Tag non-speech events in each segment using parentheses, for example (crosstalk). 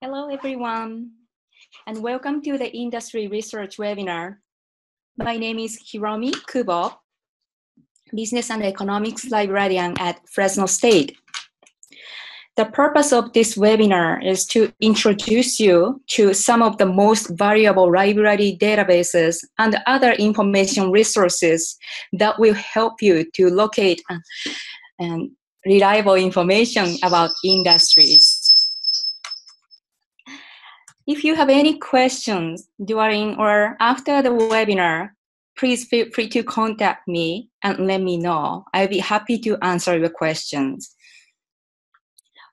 Hello, everyone, and welcome to the Industry Research Webinar. My name is Hiromi Kubo, Business and Economics Librarian at Fresno State. The purpose of this webinar is to introduce you to some of the most valuable library databases and other information resources that will help you to locate and, and reliable information about industries. If you have any questions during or after the webinar, please feel free to contact me and let me know. I'll be happy to answer your questions.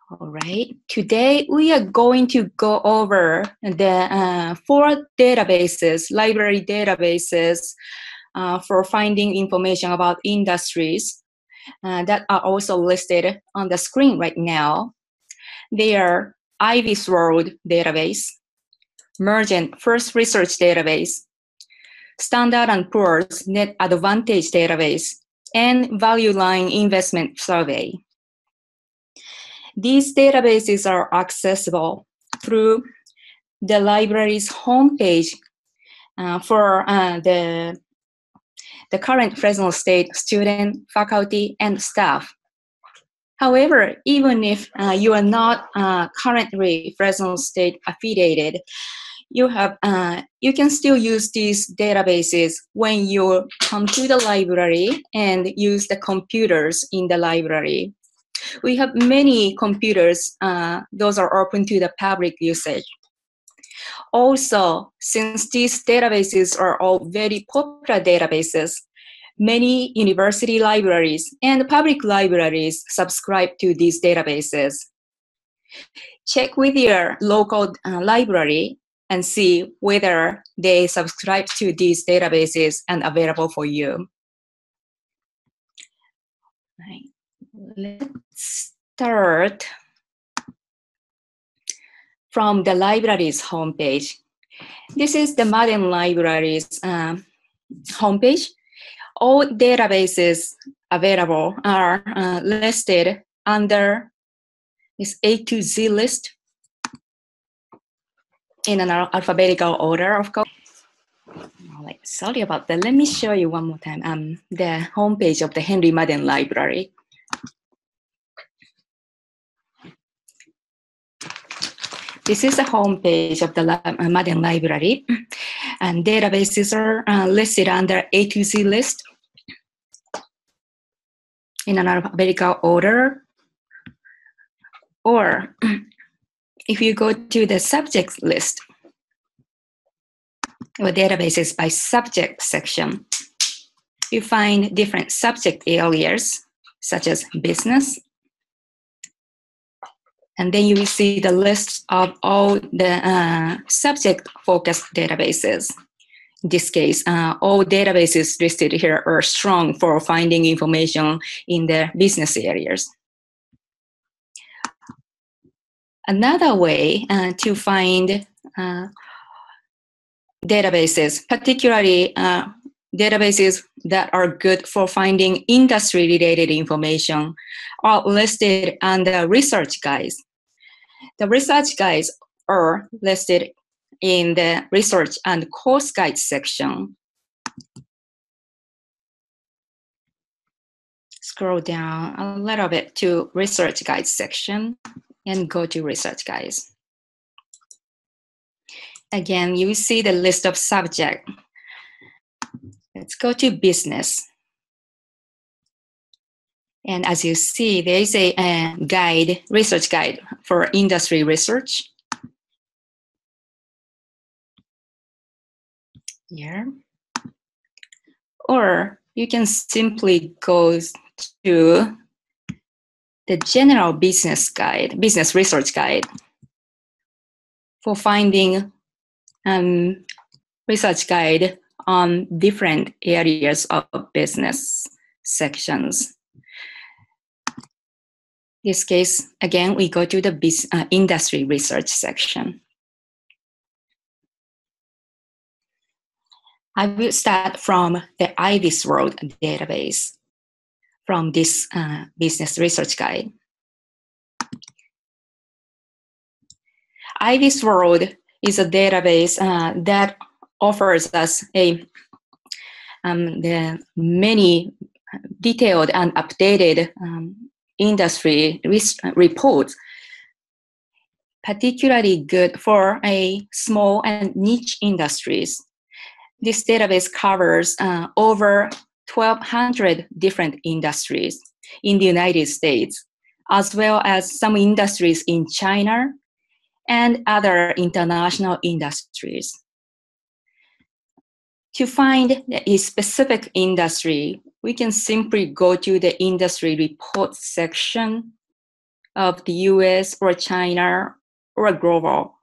All right, today we are going to go over the uh, four databases, library databases uh, for finding information about industries uh, that are also listed on the screen right now. They are IBISWorld database, Mergent First Research Database, Standard & Poor's Net Advantage Database, and Value Line Investment Survey. These databases are accessible through the library's homepage uh, for uh, the, the current Fresno State student, faculty, and staff. However, even if uh, you are not uh, currently Fresno State affiliated, you have uh, you can still use these databases when you come to the library and use the computers in the library. We have many computers; uh, those are open to the public usage. Also, since these databases are all very popular databases, many university libraries and public libraries subscribe to these databases. Check with your local uh, library and see whether they subscribe to these databases and available for you. Let's start from the library's homepage. This is the Madden Library's um, homepage. All databases available are uh, listed under this A to Z list in an alphabetical order, of course. Sorry about that. Let me show you one more time um, the homepage of the Henry Madden Library. This is the homepage of the uh, Madden Library, and databases are uh, listed under A to Z list in an alphabetical order, or (clears throat) if you go to the subject list or databases by subject section, you find different subject areas such as business. And then you will see the list of all the uh, subject focused databases. In this case, uh, all databases listed here are strong for finding information in the business areas. Another way uh, to find uh, databases, particularly uh, databases that are good for finding industry related information, are listed under research guides. The research guides are listed in the research and course guides section. Scroll down a little bit to research guides section and go to research guides. Again, you see the list of subject. Let's go to business. And as you see, there is a, a guide, research guide for industry research. Here. Or you can simply go to the general business guide, business research guide for finding um, research guide on different areas of business sections. In this case, again, we go to the uh, industry research section. I will start from the IBISWorld database from this uh, business research guide. IBIS World is a database uh, that offers us a um, the many detailed and updated um, industry reports, particularly good for a small and niche industries. This database covers uh, over 1,200 different industries in the United States, as well as some industries in China and other international industries. To find a specific industry, we can simply go to the industry report section of the US or China or global.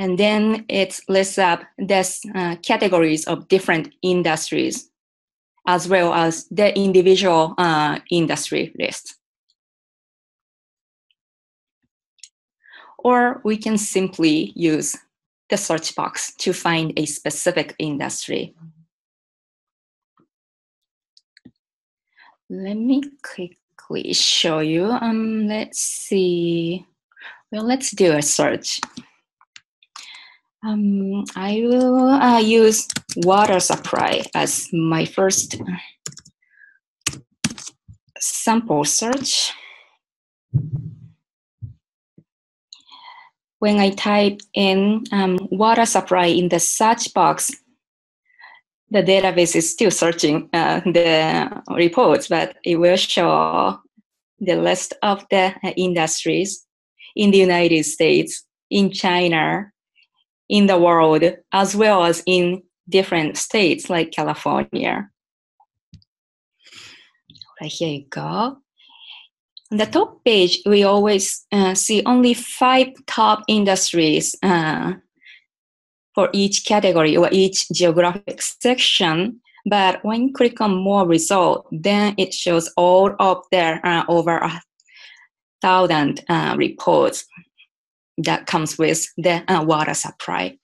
And then it lists up the uh, categories of different industries as well as the individual uh, industry list. Or we can simply use the search box to find a specific industry. Let me quickly show you. Um, let's see. Well, let's do a search. Um, I will uh, use water supply as my first sample search. when I type in um, water supply in the search box, the database is still searching uh, the reports, but it will show the list of the industries in the United States, in China, in the world, as well as in different states like California. Right, here you go. On the top page, we always uh, see only five top industries uh, for each category or each geographic section. But when you click on more result, then it shows all of their uh, over a thousand uh, reports that comes with the uh, water supply.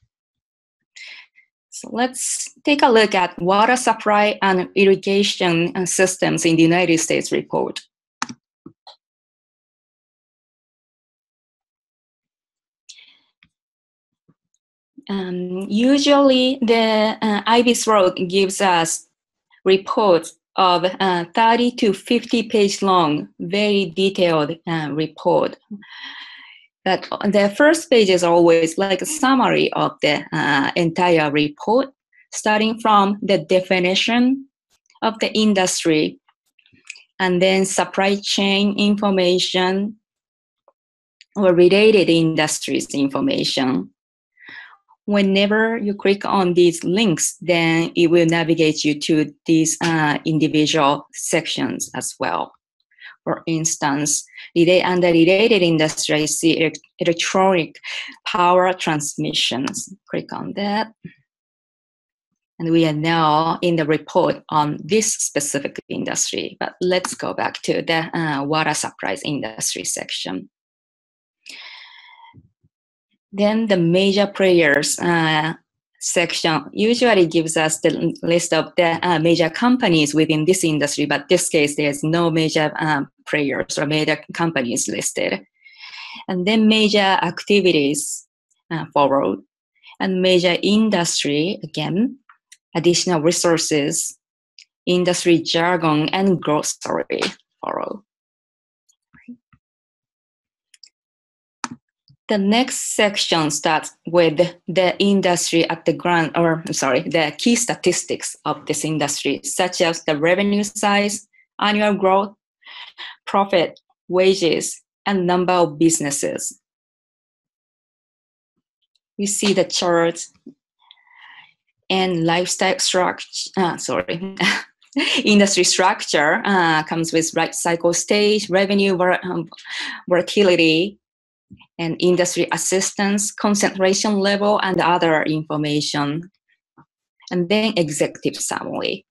So let's take a look at water supply and irrigation uh, systems in the United States report. um, usually the uh, IBIS World gives us reports of uh, 30 to 50 page long, very detailed uh, report. But the first page is always like a summary of the uh, entire report, starting from the definition of the industry and then supply chain information or related industries information whenever you click on these links, then it will navigate you to these uh, individual sections as well. For instance, under related industry, see electronic power transmissions. Click on that. And we are now in the report on this specific industry, but let's go back to the uh, water supplies industry section. Then the major players uh, section usually gives us the list of the uh, major companies within this industry, but this case there's no major um, players or major companies listed. And then major activities uh, followed, and major industry again, additional resources, industry jargon, and story follow. The next section starts with the industry at the ground, or sorry, the key statistics of this industry, such as the revenue size, annual growth, profit, wages, and number of businesses. We see the charts and lifestyle structure, uh, sorry, (laughs) industry structure uh, comes with life cycle stage, revenue um, volatility, and industry assistance, concentration level, and other information. And then executive summary.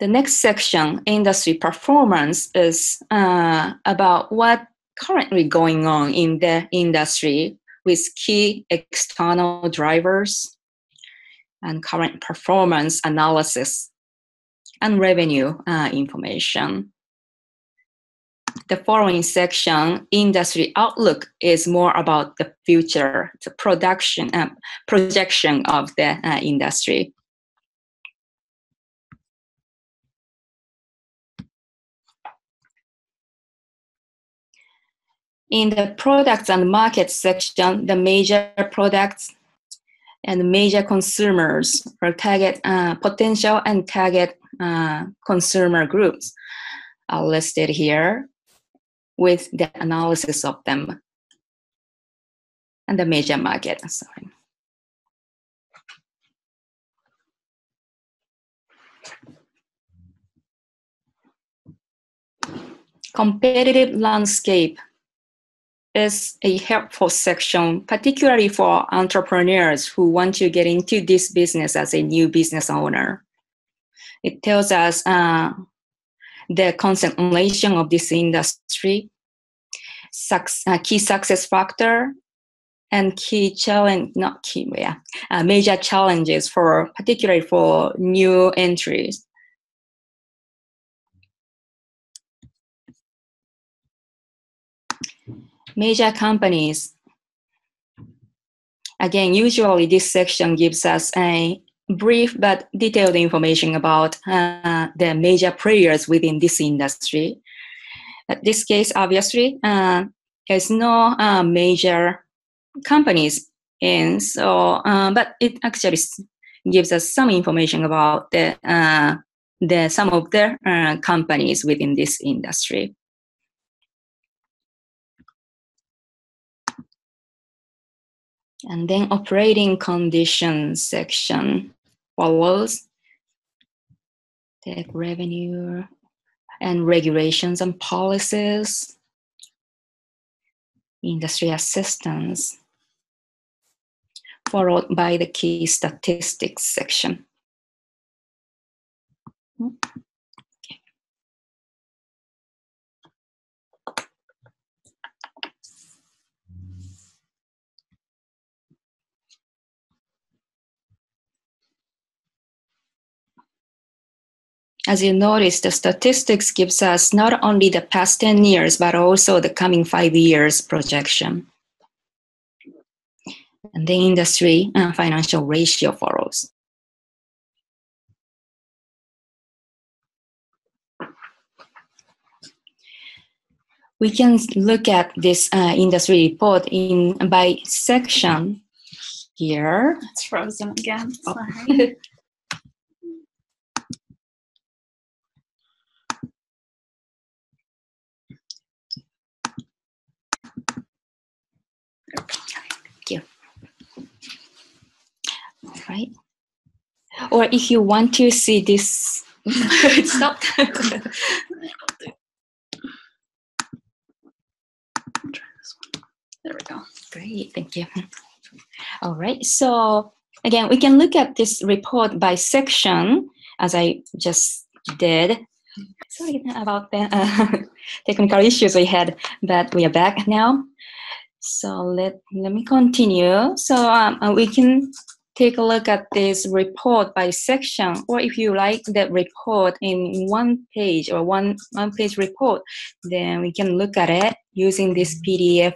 The next section, industry performance, is uh, about what currently going on in the industry with key external drivers and current performance analysis and revenue uh, information. The following section, industry outlook, is more about the future, the production, uh, projection of the uh, industry. In the products and market section, the major products and major consumers or target uh, potential and target uh, consumer groups are listed here with the analysis of them and the major market. Sorry. Competitive landscape is a helpful section, particularly for entrepreneurs who want to get into this business as a new business owner. It tells us uh, the concentration of this industry, uh, key success factor, and key challenge, not key, yeah, uh, major challenges for particularly for new entries. Major companies. Again, usually this section gives us a brief but detailed information about uh, the major players within this industry. In this case, obviously, uh, there's no uh, major companies in, so uh, but it actually gives us some information about the uh, the some of the uh, companies within this industry. And then operating conditions section follows take revenue and regulations and policies, industry assistance, followed by the key statistics section. As you notice, the statistics gives us not only the past 10 years, but also the coming five years projection. And the industry and financial ratio follows. We can look at this uh, industry report in by section here. It's frozen again. Oh. (laughs) you. All right. Or if you want to see this, (laughs) stop. (laughs) There we go. Great, thank you. All right, so again, we can look at this report by section as I just did. Sorry about the uh, (laughs) technical issues we had, but we are back now. So let, let me continue. So um, uh, we can take a look at this report by section, or if you like that report in one page or one, one page report, then we can look at it using this PDF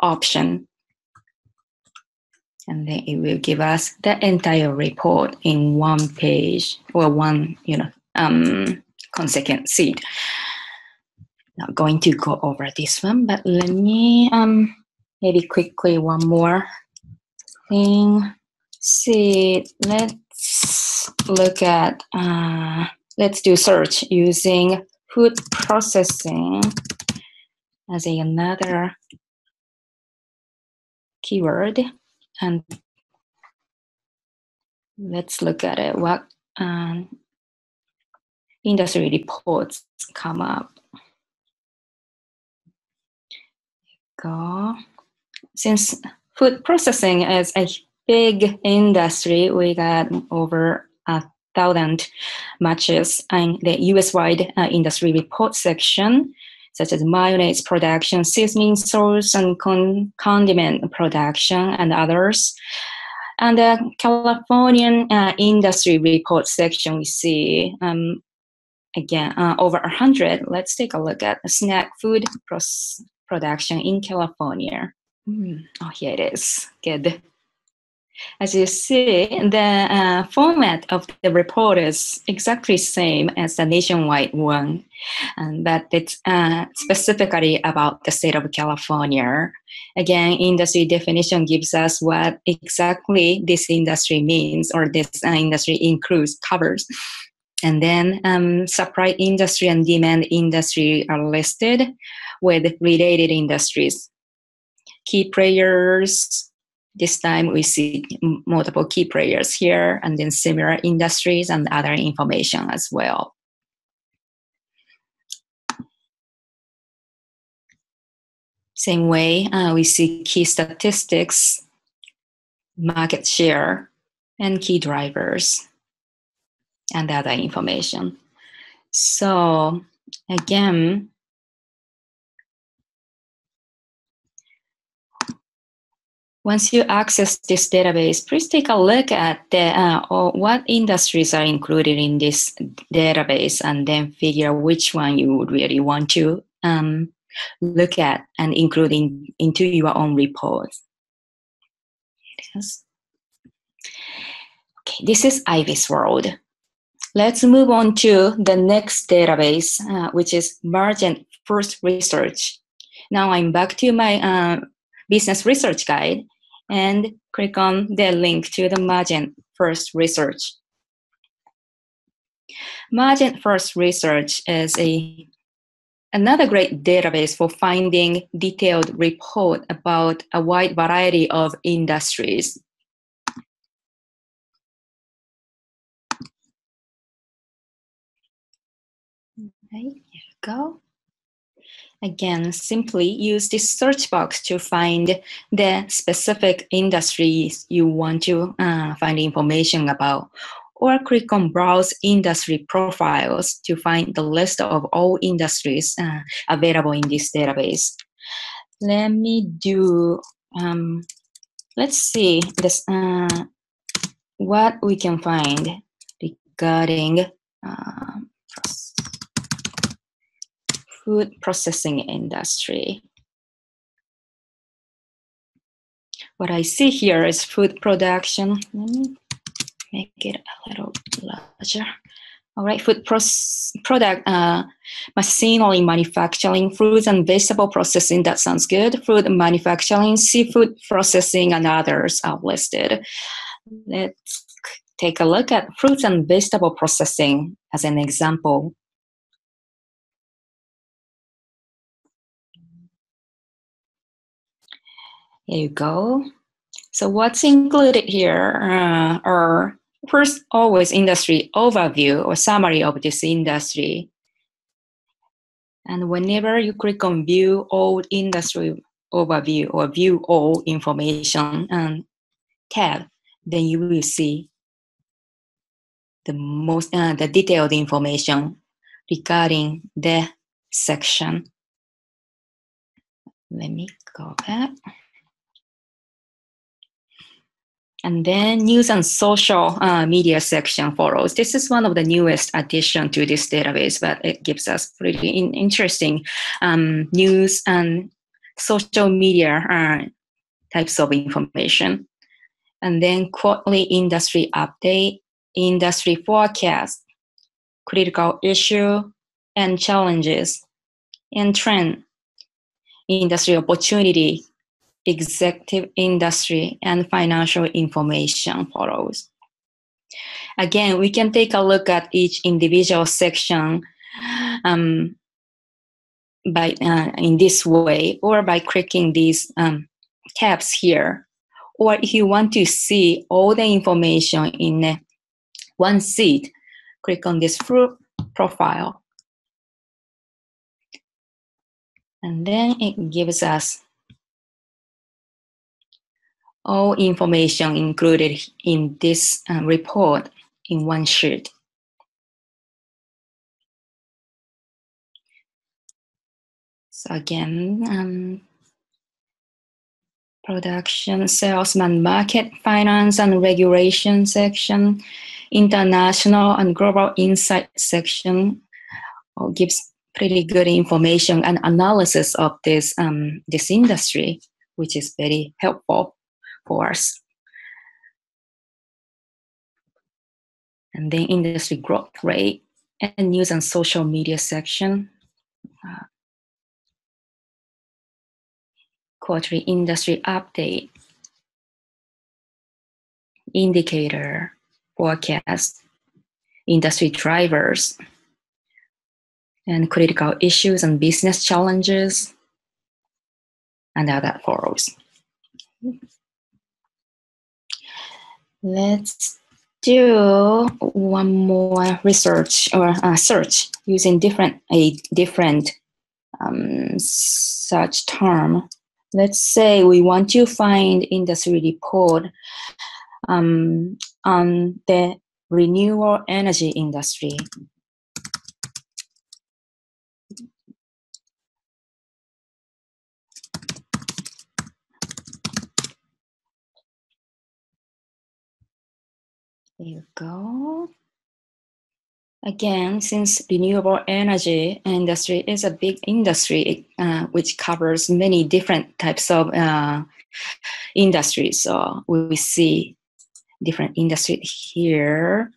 option. And then it will give us the entire report in one page or one, you know, um, consecutive not going to go over this one, but let me um maybe quickly one more thing. See, let's look at uh, let's do search using food processing as a, another keyword. And let's look at it. What um, industry reports come up go. Since food processing is a big industry, we got over a thousand matches in the US-wide uh, industry report section, such as mayonnaise production, seasoning sauce and con- condiment production, and others. And the Californian uh, industry report section, we see um, again, uh, over 100. Let's take a look at snack food production in California. Mm. Oh, here it is. Good. As you see, the uh, format of the report is exactly same as the nationwide one, um, but it's uh, specifically about the state of California. Again, industry definition gives us what exactly this industry means or this uh, industry includes, covers. And then um, supply industry and demand industry are listed with related industries. Key players, this time we see multiple key players here and then similar industries and other information as well. Same way, uh, we see key statistics, market share, and key drivers, and other information. So again, once you access this database, please take a look at the, uh, what industries are included in this database and then figure which one you would really want to um, look at and include in, into your own report. Yes. Okay, this is IBIS World. Let's move on to the next database, uh, which is Mergent First Research. Now I'm back to my uh, business research guide and click on the link to the Mergent First Research. Mergent First Research is a another great database for finding detailed report about a wide variety of industries. Okay, here we go. Again, simply use this search box to find the specific industries you want to uh, find information about, or click on Browse Industry Profiles to find the list of all industries uh, available in this database. Let me do, um, let's see this, uh, what we can find regarding uh, food processing industry. What I see here is food production. Let me make it a little larger. All right, food product, uh, machinery manufacturing, fruits and vegetable processing, that sounds good. Food manufacturing, seafood processing, and others are listed. Let's take a look at fruits and vegetable processing as an example. Here you go. So what's included here uh, are first always industry overview or summary of this industry. And whenever you click on view all industry overview or view all information and tab, then you will see the most uh, the detailed information regarding the section. Let me go back. And then news and social uh, media section follows. This is one of the newest addition to this database, but it gives us pretty in- interesting um, news and social media uh, types of information. And then quarterly industry update, industry forecast, critical issue and challenges, and trend, industry opportunity, executive industry, and financial information follows. Again, we can take a look at each individual section um, by uh, in this way, or by clicking these um, tabs here. Or if you want to see all the information in one seat, click on this profile. And then it gives us all information included in this uh, report in one sheet. So again, um, production, salesman, market, finance and regulation section, international and global insight section, uh, gives pretty good information and analysis of this um, this industry, which is very helpful us. And then industry growth rate and news and social media section. Uh, quarterly industry update, indicator, forecast, industry drivers, and critical issues and business challenges, and other forums. Let's do one more research or uh, search using different a different um, such term. Let's say we want to find industry report um, on the renewable energy industry. There you go. Again, since renewable energy industry is a big industry uh, which covers many different types of uh, industries, so we see different industry here.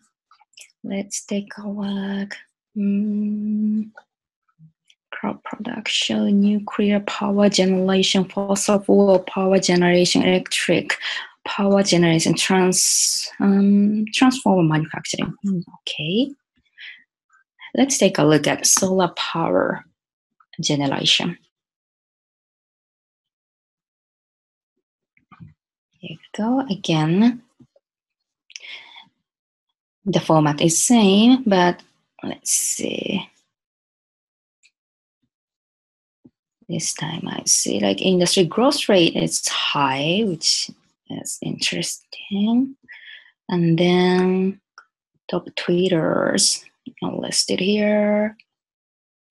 Let's take a look. Mm. Crop production, nuclear power generation, fossil fuel power generation, electric power generation, trans um, transformer manufacturing. Hmm, okay. Let's take a look at solar power generation. Here we go again. The format is same, but let's see. This time I see like industry growth rate is high, which is interesting. And then top tweeters listed here,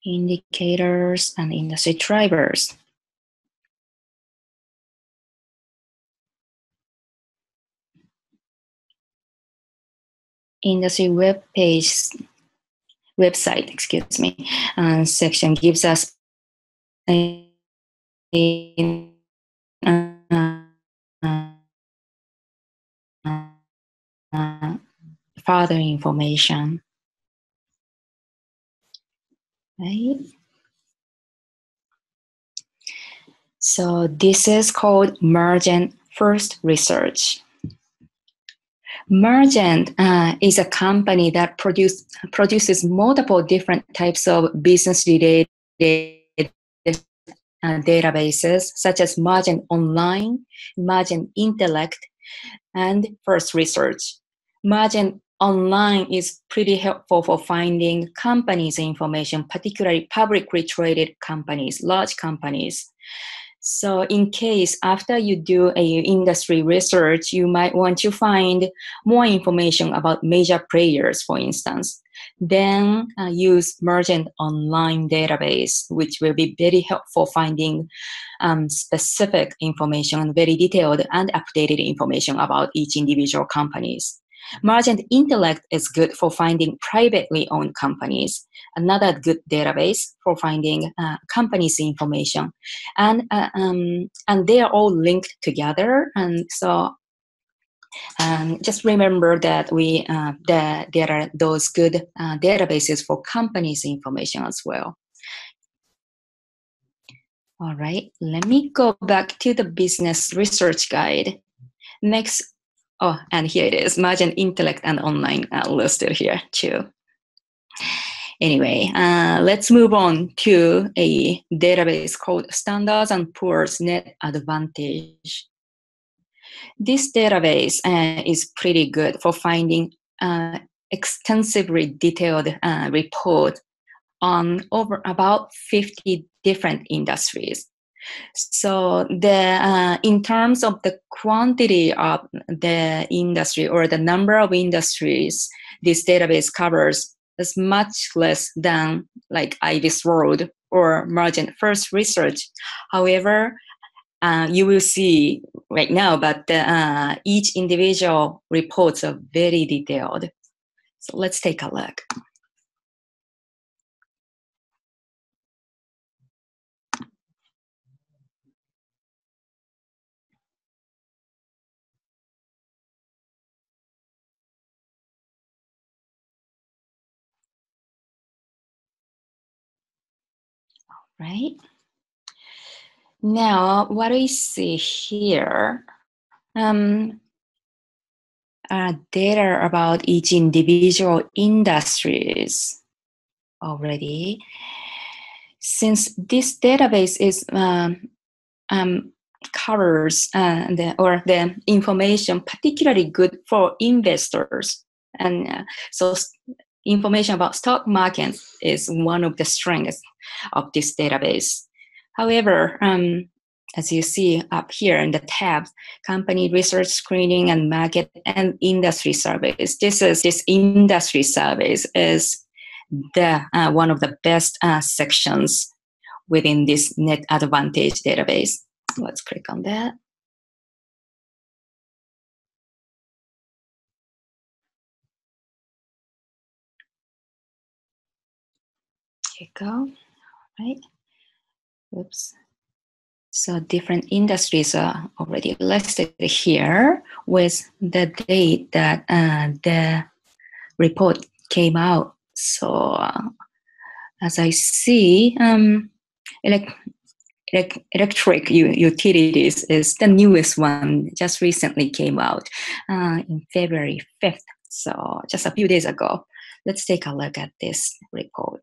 indicators and industry drivers. Industry web page, website, excuse me, uh, section gives us a, a further information. Right? So this is called Mergent First Research. Mergent uh, is a company that produce, produces multiple different types of business related uh, databases such as Mergent Online, Mergent Intellect, and First Research. Mergent online is pretty helpful for finding companies information, particularly publicly traded companies, large companies. So in case after you do a industry research, you might want to find more information about major players, for instance. Then uh, use Mergent Online database, which will be very helpful finding um, specific information, very detailed and updated information about each individual companies. Mergent Intellect is good for finding privately owned companies. Another good database for finding uh, companies' information, and uh, um, and they are all linked together. And so, um, just remember that we uh, that there are those good uh, databases for companies' information as well. All right, let me go back to the business research guide. Next Oh, and here it is, Mergent Intellect and Online uh, listed here too. Anyway, uh, let's move on to a database called Standards and Poor's Net Advantage. This database uh, is pretty good for finding uh, extensively detailed uh, report on over about 50 different industries. So the uh, in terms of the quantity of the industry or the number of industries this database covers is much less than like IBIS World or Mergent First Research. However, uh, you will see right now, but the, uh, each individual reports are very detailed. So let's take a look. Right? Now, what we see here um, are data about each individual industries already. Since this database is um, um, covers uh, the, or the information particularly good for investors, and uh, so information about stock markets is one of the strengths of this database. However, um, as you see up here in the tab, company research screening and market and industry surveys. This is this industry surveys is the uh, one of the best uh, sections within this Net Advantage database. Let's click on that. Go. Right. Oops. So different industries are already listed here with the date that uh, the report came out. So uh, as I see, um, elect- elect- electric utilities is the newest one, just recently came out uh, in February 5th. So just a few days ago. Let's take a look at this report.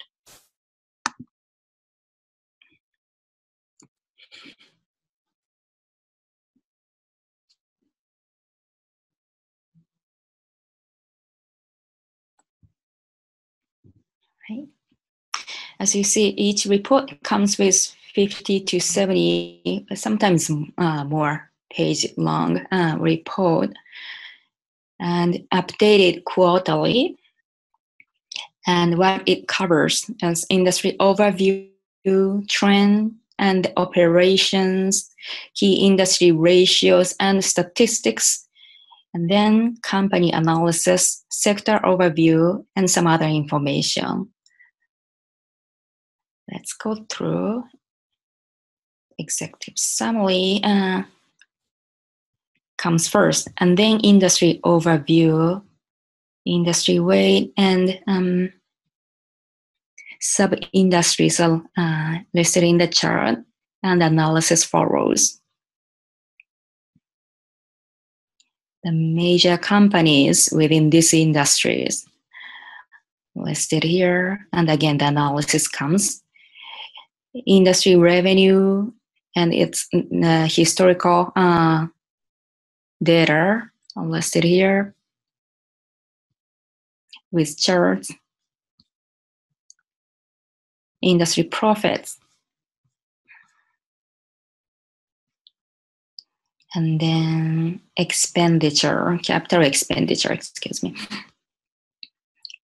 As you see, each report comes with 50 to 70, sometimes uh, more page long uh, report and updated quarterly. And what it covers as industry overview, trend, and operations, key industry ratios and statistics, and then company analysis, sector overview, and some other information. Let's go through executive summary uh, comes first, and then industry overview, industry weight, and um, sub industries are uh, listed in the chart, and analysis follows. The major companies within these industries listed here, and again, the analysis comes industry revenue and its uh, historical uh, data listed here with charts, industry profits, and then expenditure, capital expenditure, excuse me,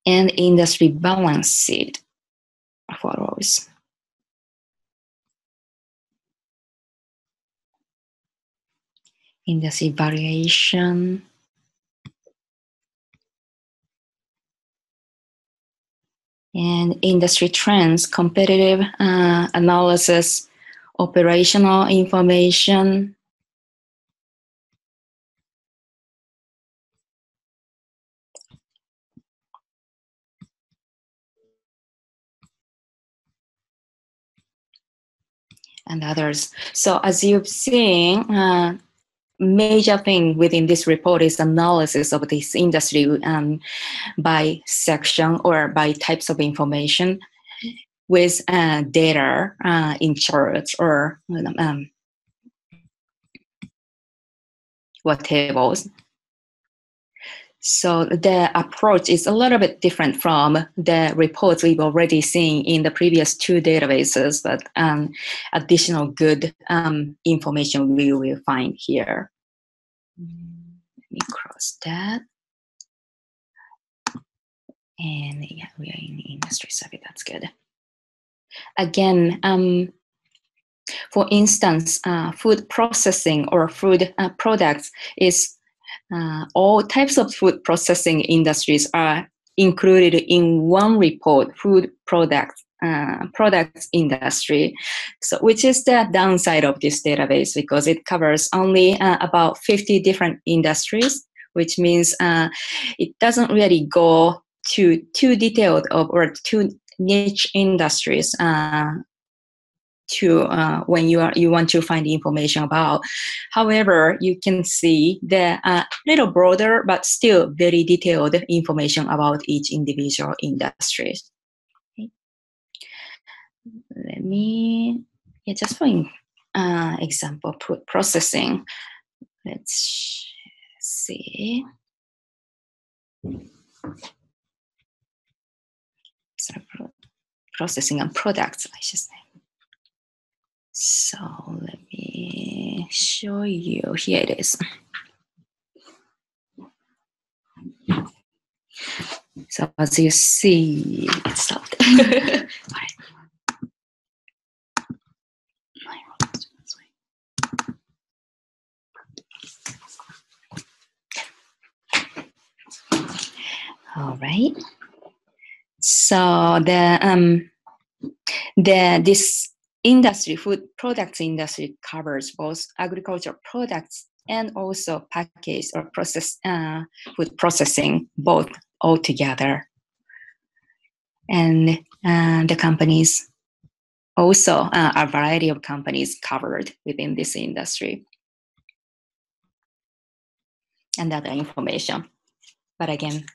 and industry balance sheet. Follows. Industry variation. And industry trends, competitive uh, analysis, operational information, and others. So as you've seen, uh, major thing within this report is analysis of this industry um, by section or by types of information with uh, data uh, in charts or um, what tables. So the approach is a little bit different from the reports we've already seen in the previous two databases, but um, additional good um, information we will find here. Let me cross that. And yeah, we are in industry survey, that's good. Again, um, for instance, uh, food processing or food uh, products is uh, all types of food processing industries are included in one report, food products uh, products industry, so which is the downside of this database? Because it covers only uh, about 50 different industries, which means uh, it doesn't really go to too detailed of, or too niche industries uh, to uh, when you are you want to find information about. However, you can see the uh, little broader but still very detailed information about each individual industry. Let me yeah, just for uh, example processing. Let's see. So processing and products, I should say. So let me show you. Here it is. So as you see, it stopped. (laughs) All right. So the um the this industry, food products industry covers both agricultural products and also packaged or process uh, food processing, both all together. And uh, the companies also uh, a variety of companies covered within this industry and other information. But again,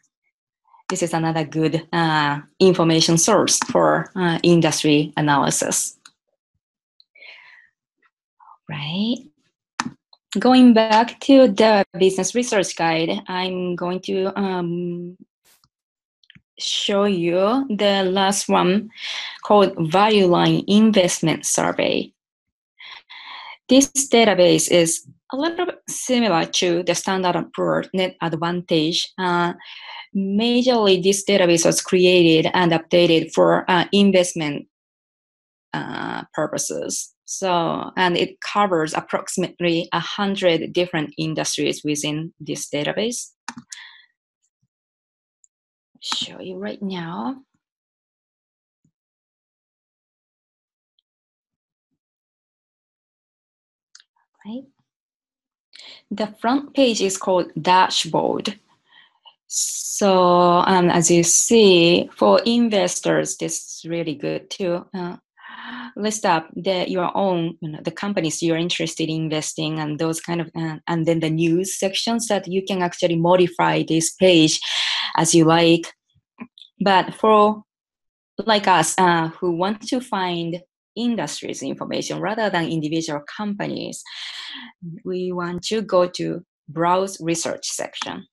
this is another good uh, information source for uh, industry analysis. Right. Going back to the business research guide, I'm going to um, show you the last one called Value Line Investment Survey. This database is a little bit similar to the Standard Poor Net Advantage. Uh, majorly, this database was created and updated for uh, investment uh, purposes. So, and it covers approximately 100 different industries within this database. show you right now. Right. The front page is called dashboard. So um, as you see, for investors, this is really good too. Uh, list up the your own you know, the companies you're interested in investing and those kind of uh, and then the news sections that you can actually modify this page as you like. But for like us uh, who want to find industries information rather than individual companies we want to go to browse research section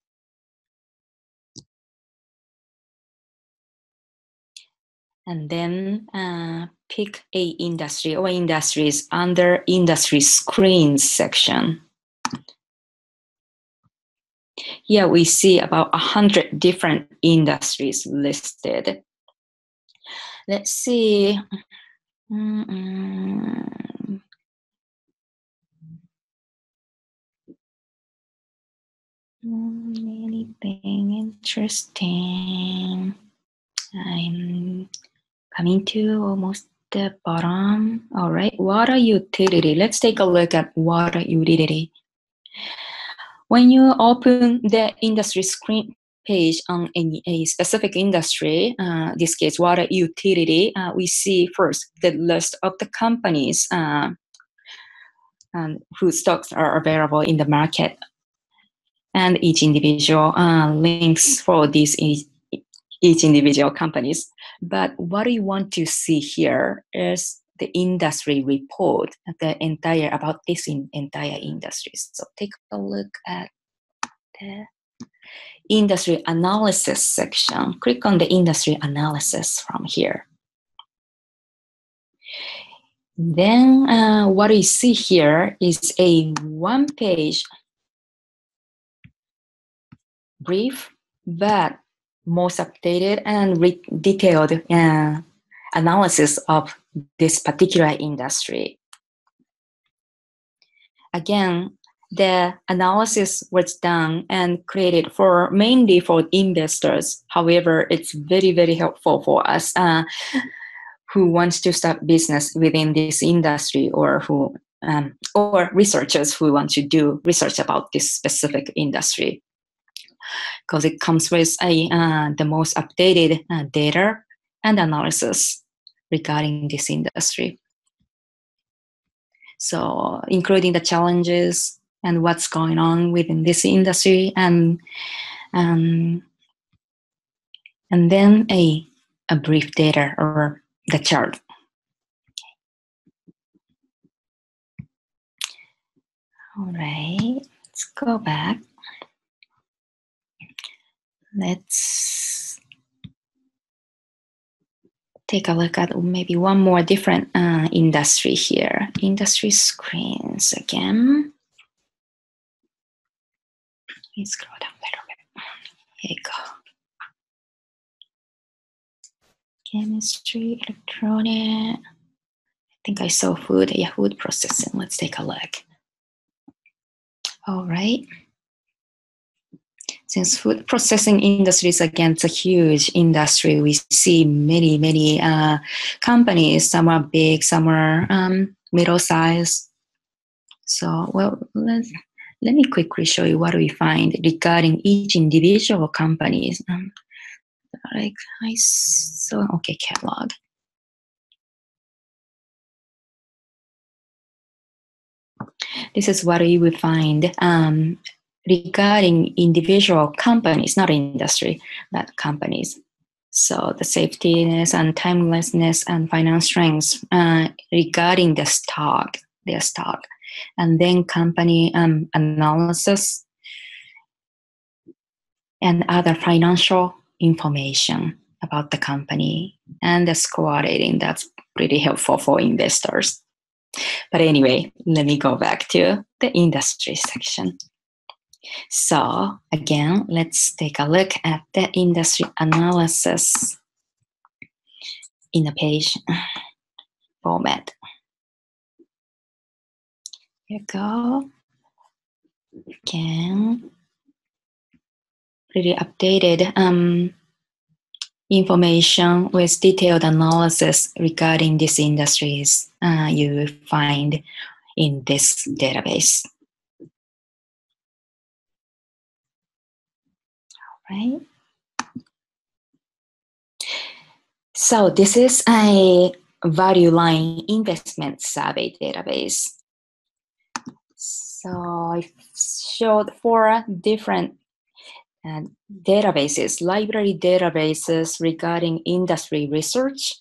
and then uh, pick a industry or industries under industry screens section. Here we see about a hundred different industries listed. Let's see. Mm-mm. Anything interesting? I'm coming to almost the bottom. All right, water utility. Let's take a look at water utility. When you open the industry screen page on any, a specific industry, uh, this case water utility, uh, we see first the list of the companies uh, and whose stocks are available in the market and each individual uh, links for these each individual companies. But what you want to see here is the industry report, the entire about this in, entire industry. So take a look at the industry analysis section. Click on the industry analysis from here. Then uh, what you see here is a one page brief but most updated and re- detailed uh, analysis of this particular industry. Again, the analysis was done and created for mainly for investors. However, it's very, very helpful for us uh, who wants to start business within this industry or who um, or researchers who want to do research about this specific industry because it comes with a, uh, the most updated uh, data and analysis regarding this industry. So, including the challenges and what's going on within this industry, and um, and then a a brief data or the chart. All right, let's go back. Let's take a look at maybe one more different uh, industry here. Industry screens again. Let's scroll down a little bit. Here you go. Chemistry, electronic. I think I saw food. Yeah, food processing. Let's take a look. All right. Since food processing industry is again it's a huge industry, we see many many uh, companies. Some are big, some are um, middle size. So well, let's let me quickly show you what we find regarding each individual companies. Um, like I saw okay catalog. This is what you will find um, regarding individual companies, not industry, but companies. So the safetyness and timelessness and finance strengths uh, regarding the stock, their stock, and then company um, analysis and other financial information about the company and the score rating. That's pretty helpful for investors. But anyway, let me go back to the industry section. So again, let's take a look at the industry analysis in a page format. Here you go. Again, pretty updated um, information with detailed analysis regarding these industries uh, you will find in this database. Right. So this is a value line investment survey database. So I showed four different databases, library databases regarding industry research.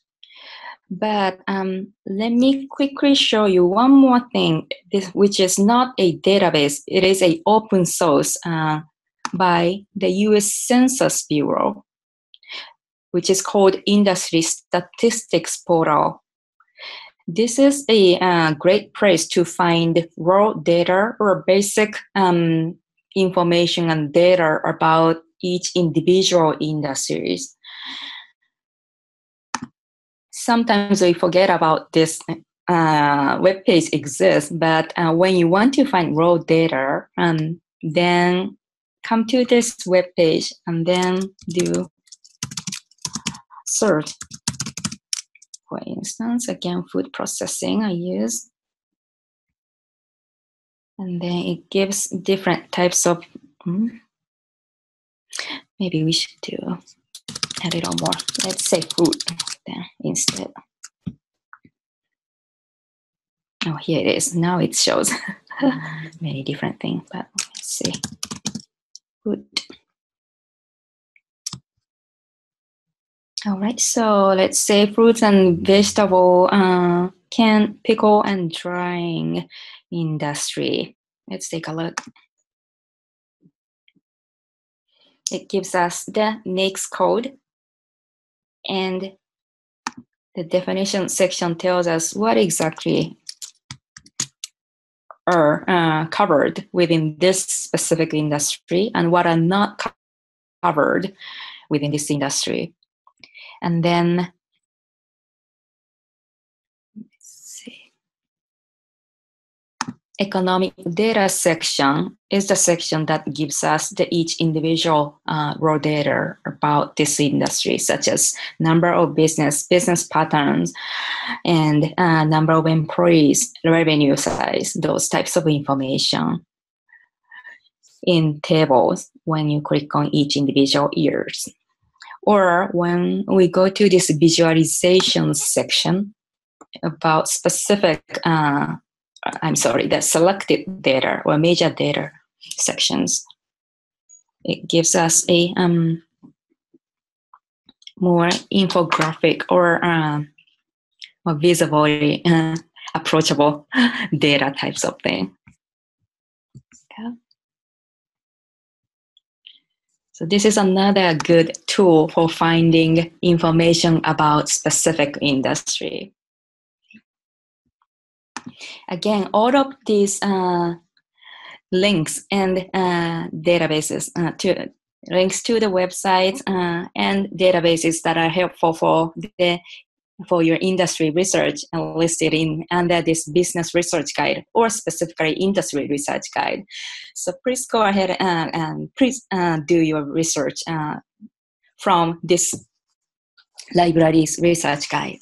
But um, let me quickly show you one more thing, this, which is not a database. It is a open source uh, by the U.S. Census Bureau, which is called Industry Statistics Portal. This is a uh, great place to find raw data or basic um, information and data about each individual industries. Sometimes we forget about this uh, web page exists, but uh, when you want to find raw data, um, then come to this web page and then do search. For instance, again, food processing I use. And then it gives different types of hmm, maybe we should do a little more. Let's say food then instead. Oh here it is. Now it shows (laughs) many different things but let's see food all right so let's say fruits and vegetable uh, can pickle and drying industry. Let's take a look. It gives us the NAICS code and the definition section tells us what exactly are uh, covered within this specific industry and what are not covered within this industry. And then economic data section is the section that gives us the each individual uh, raw data about this industry, such as number of business, business patterns, and uh, number of employees, revenue size, those types of information in tables when you click on each individual years. Or when we go to this visualization section about specific uh, I'm sorry, the selected data or major data sections. It gives us a um, more infographic or um, more visibly uh, approachable (laughs) data types of thing. Okay. So this is another good tool for finding information about specific industry. Again, all of these uh, links and uh, databases uh, to links to the websites uh, and databases that are helpful for the for your industry research listed in under this business research guide or specifically industry research guide. So please go ahead and, and please uh, do your research uh, from this library's research guide.